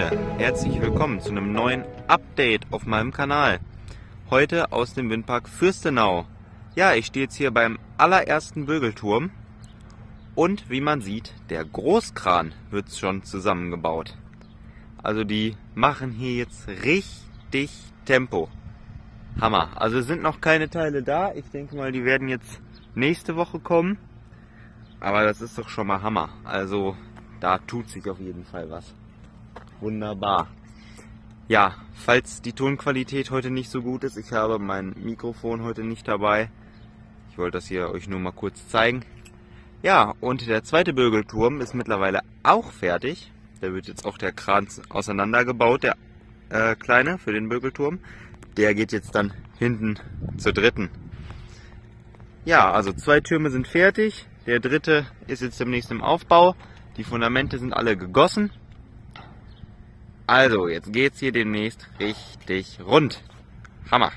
herzlich willkommen zu einem neuen Update auf meinem Kanal. Heute aus dem Windpark Fürstenau. Ja, ich stehe jetzt hier beim allerersten Bögelturm und wie man sieht, der Großkran wird schon zusammengebaut. Also die machen hier jetzt richtig Tempo. Hammer. Also sind noch keine Teile da. Ich denke mal, die werden jetzt nächste Woche kommen. Aber das ist doch schon mal Hammer. Also da tut sich auf jeden Fall was. Wunderbar. Ja, falls die Tonqualität heute nicht so gut ist, ich habe mein Mikrofon heute nicht dabei. Ich wollte das hier euch nur mal kurz zeigen. Ja, und der zweite Bögelturm ist mittlerweile auch fertig. Da wird jetzt auch der Kran auseinandergebaut, der äh, kleine für den Bögelturm. Der geht jetzt dann hinten zur dritten. Ja, also zwei Türme sind fertig. Der dritte ist jetzt demnächst im Aufbau. Die Fundamente sind alle gegossen. Also, jetzt geht's hier demnächst richtig rund. Hammer.